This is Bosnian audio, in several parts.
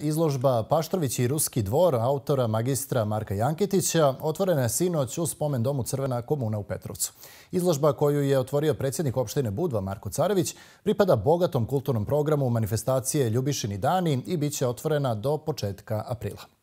Izložba Paštrović i Ruski dvor autora magistra Marka Janketića otvorena je sinoć u spomen domu Crvena komuna u Petrovcu. Izložba koju je otvorio predsjednik opštine Budva Marko Carević pripada bogatom kulturnom programu manifestacije Ljubišini dani i bit će otvorena do početka aprila.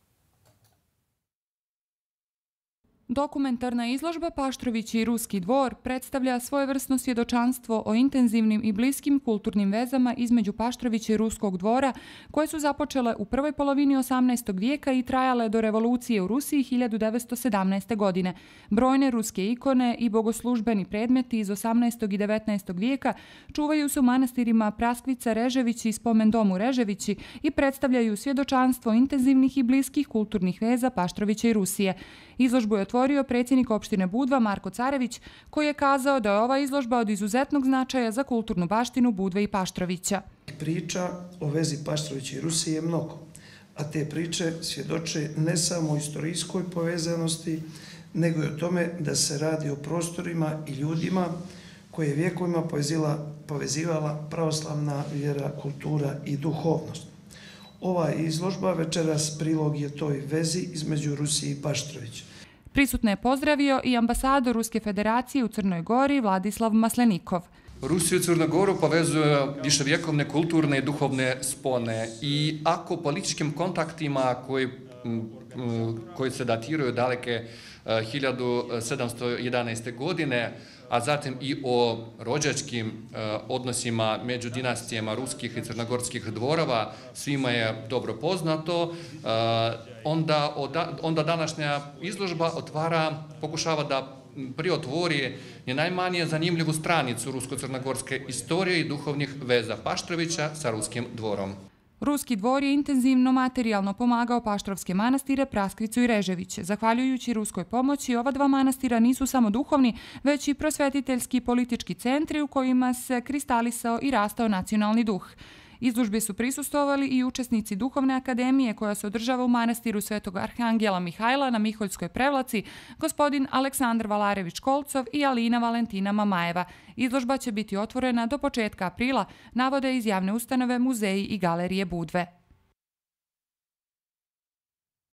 Dokumentarna izložba Paštrović i Ruski dvor predstavlja svojevrsno svjedočanstvo o intenzivnim i bliskim kulturnim vezama između Paštrovića i Ruskog dvora, koje su započele u prvoj polovini 18. vijeka i trajale do revolucije u Rusiji 1917. godine. Brojne ruske ikone i bogoslužbeni predmeti iz 18. i 19. vijeka čuvaju se u manastirima Praskvica Reževići i spomen domu Reževići i predstavljaju svjedočanstvo intenzivnih i bliskih kulturnih veza Paštrovića i Rusije. Izložbu je otvorio predsjednik opštine Budva Marko Carević, koji je kazao da je ova izložba od izuzetnog značaja za kulturnu baštinu Budve i Paštrovića. Priča o vezi Paštrovića i Rusije je mnogo, a te priče svjedoče ne samo o istorijskoj povezanosti, nego i o tome da se radi o prostorima i ljudima koje je vjekovima povezivala pravoslavna vjera, kultura i duhovnost. Ova izložba večeras prilog je toj vezi između Rusije i Paštrovića. Prisutne je pozdravio i ambasador Ruske federacije u Crnoj Gori Vladislav Maslenikov. Rusiju i Crnogoru povezuje viševjekovne kulturne i duhovne spone i ako političkim kontaktima koji, Mm, koji se datiraju daleke eh, 1711. godine, a zatim i o rođačkim eh, odnosima među dinastijama ruskih i crnogorskih dvorova, svima je dobro poznato, eh, onda, onda današnja izložba otvara, pokušava da priotvori je najmanje zanimljivu stranicu rusko-crnogorske istorije i duhovnih veza Paštrovića sa ruskim dvorom. Ruski dvor je intenzivno materijalno pomagao Paštrovske manastire Praskvicu i Režević. Zahvaljujući ruskoj pomoći, ova dva manastira nisu samo duhovni, već i prosvetiteljski politički centri u kojima se kristalisao i rastao nacionalni duh. Izlužbi su prisustovali i učesnici Duhovne akademije koja se održava u manastiru Svetog Arhangela Mihajla na Miholjskoj prevlaci, gospodin Aleksandar Valarević-Kolcov i Alina Valentina Mamajeva. Izložba će biti otvorena do početka aprila, navode iz javne ustanove Muzeji i galerije Budve.